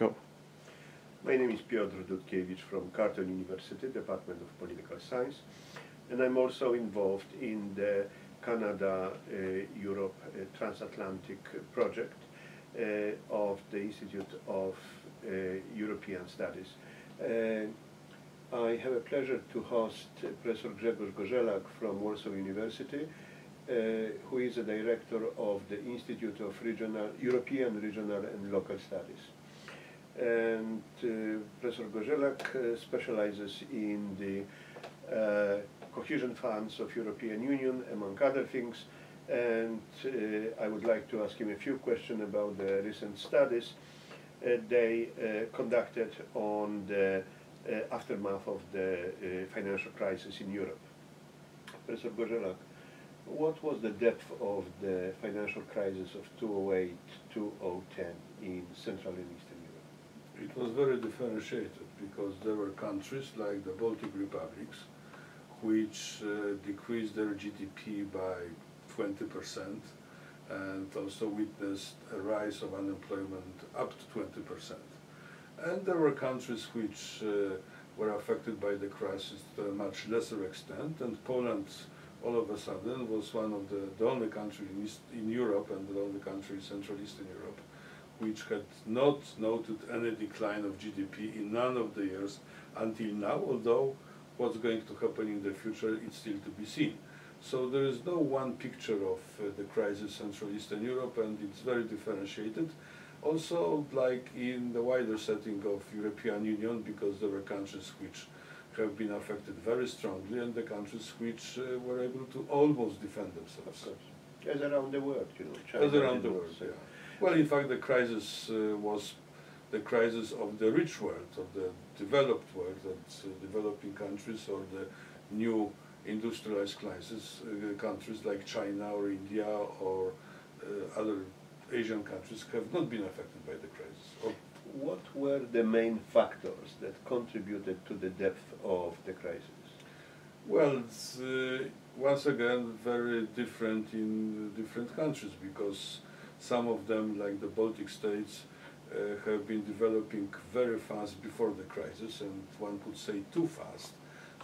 Go. My name is Piotr Dutkiewicz from Carleton University, Department of Political Science, and I'm also involved in the Canada-Europe uh, uh, Transatlantic Project uh, of the Institute of uh, European Studies. Uh, I have a pleasure to host Professor Grzegorz Gorzelak from Warsaw University, uh, who is a director of the Institute of Regional, European Regional and Local Studies and uh, Professor Gorzelak uh, specializes in the uh, cohesion funds of European Union, among other things, and I would like to ask him a few questions about the recent studies they conducted on the aftermath of the financial crisis in Europe. Professor Gorzelak, what was the depth of the financial crisis of 2008-2010 in Central and Eastern it was very differentiated because there were countries like the Baltic republics which uh, decreased their GDP by 20% and also witnessed a rise of unemployment up to 20%. And there were countries which uh, were affected by the crisis to a much lesser extent, and Poland all of a sudden was one of the, the only country in, in Europe and the only country in Central Eastern Europe which had not noted any decline of GDP in none of the years until now, although what's going to happen in the future is still to be seen. So there is no one picture of uh, the crisis in Central Eastern Europe and it's very differentiated. Also, like in the wider setting of European Union, because there were countries which have been affected very strongly and the countries which uh, were able to almost defend themselves. As around the world, you know. China As around the world, yeah. Well, in fact, the crisis uh, was the crisis of the rich world, of the developed world, that's uh, developing countries or the new industrialized classes, uh, countries like China or India or uh, other Asian countries have not been affected by the crisis. Or what were the main factors that contributed to the depth of the crisis? Well, uh, once again, very different in different countries because some of them, like the Baltic states, uh, have been developing very fast before the crisis, and one could say too fast.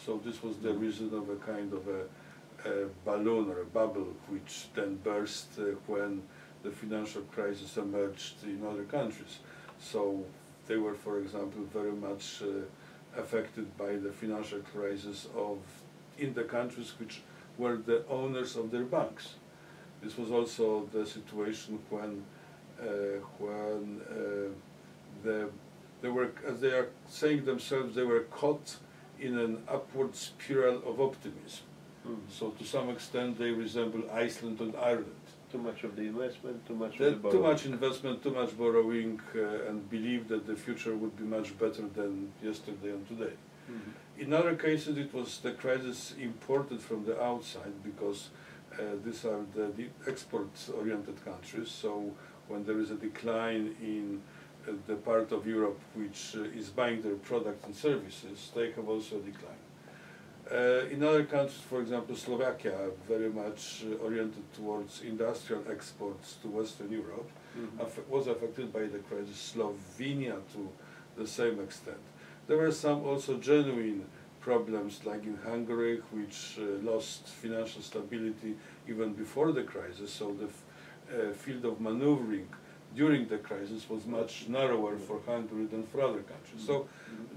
So this was the reason of a kind of a, a balloon or a bubble, which then burst uh, when the financial crisis emerged in other countries. So they were, for example, very much uh, affected by the financial crisis of in the countries which were the owners of their banks. This was also the situation when uh, when uh, the, they were, as they are saying themselves, they were caught in an upward spiral of optimism. Mm. So to some extent they resemble Iceland and Ireland. Too much of the investment, too much the, Too much investment, too much borrowing, uh, and believe that the future would be much better than yesterday and today. Mm -hmm. In other cases, it was the crisis imported from the outside because these are the, the export-oriented countries, so when there is a decline in uh, the part of Europe which uh, is buying their products and services, they have also declined. Uh, in other countries, for example, Slovakia, very much uh, oriented towards industrial exports to Western Europe, mm -hmm. was affected by the crisis. Slovenia to the same extent. There were some also genuine problems like in Hungary, which uh, lost financial stability even before the crisis, so the uh, field of maneuvering during the crisis was much narrower for Hungary than for other countries. So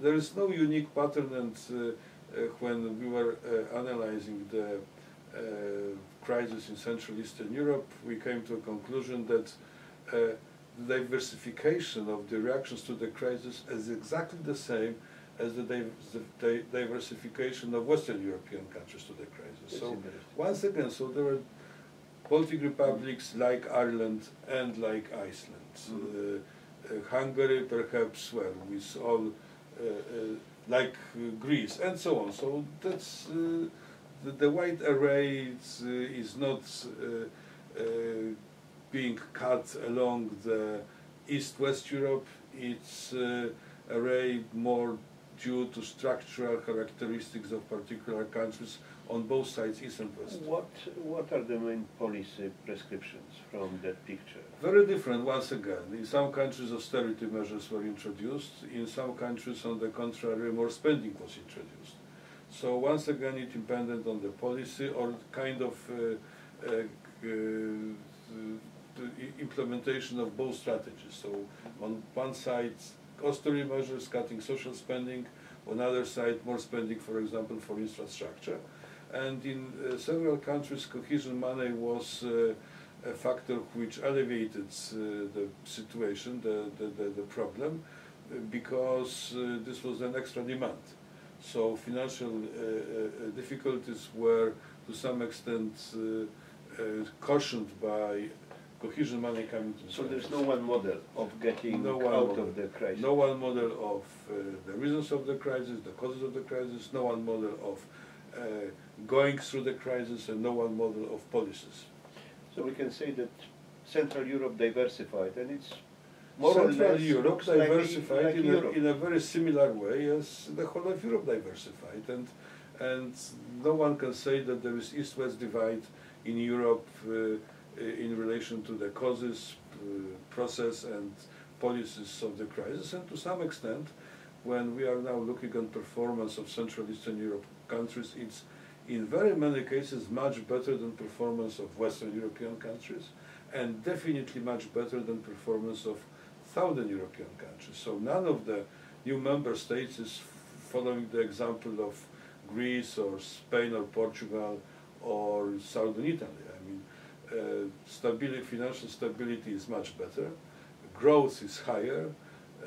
there is no unique pattern and uh, uh, when we were uh, analyzing the uh, crisis in Central Eastern Europe, we came to a conclusion that the diversification of the reactions to the crisis is exactly the same as the, diversification of Western European countries to the crisis. so once again, so there were Baltic republics like Ireland and like Iceland. Mm -hmm. uh, Hungary perhaps, well, with all, uh, uh like uh, Greece and so on. So that's, uh, the, the, wide array is, is not being cut along the East-West Europe, it's array more due to structural characteristics of particular countries on both sides, east and west. What, what are the main policy prescriptions from that picture? Very different once again. In some countries austerity measures were introduced, in some countries on the contrary more spending was introduced. So once again it depended on the policy or kind of uh, uh, uh, implementation of both strategies. So on one side austerity measures cutting social spending, on other side more spending for example for infrastructure. And in uh, several countries cohesion money was uh, a factor which elevated uh, the situation, the, the, the, problem, because uh, this was an extra demand. So financial uh, uh, difficulties were to some extent cautioned by cohesion money coming to the So there's no one model of getting No one out model. of the crisis? No one model of uh, the reasons of the crisis, the causes of the crisis, no one model of uh, going through the crisis, and no one model of policies. So we can say that Central Europe diversified, and it's more Central or less Europe looks like, diversified like in, Europe. a, in a very similar way as the whole of Europe diversified, and and no one can say that there is east-west divide in Europe uh, in relation to the causes, uh, process, and policies of the crisis, and to some extent, when we are now looking at performance of Central Eastern Europe countries, it's in very many cases much better than performance of Western European countries, and definitely much better than performance of Southern European countries. So none of the new member states is following the example of Greece or Spain or Portugal or Southern Italy. Uh, stability, financial stability is much better, growth is higher,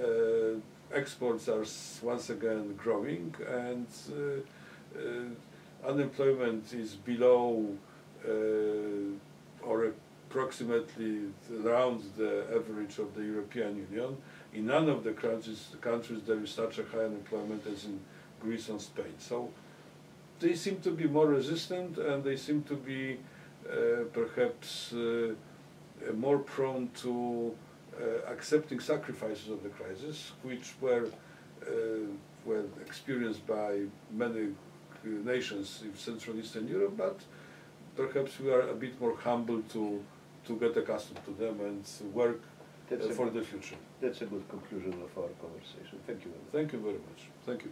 uh, exports are once again growing, and uh, unemployment is below or approximately around the average of the European Union. In none of the countries, countries there is such a high unemployment as in Greece and Spain. So they seem to be more resistant and they seem to be perhaps uh, uh, more prone to uh, accepting sacrifices of the crisis, which were uh, were experienced by many uh, nations in Central and Eastern Europe, but perhaps we are a bit more humble to to get accustomed to them and work uh, for good- the future. That's a good conclusion of our conversation. Thank you very much. Thank you very much. Thank you.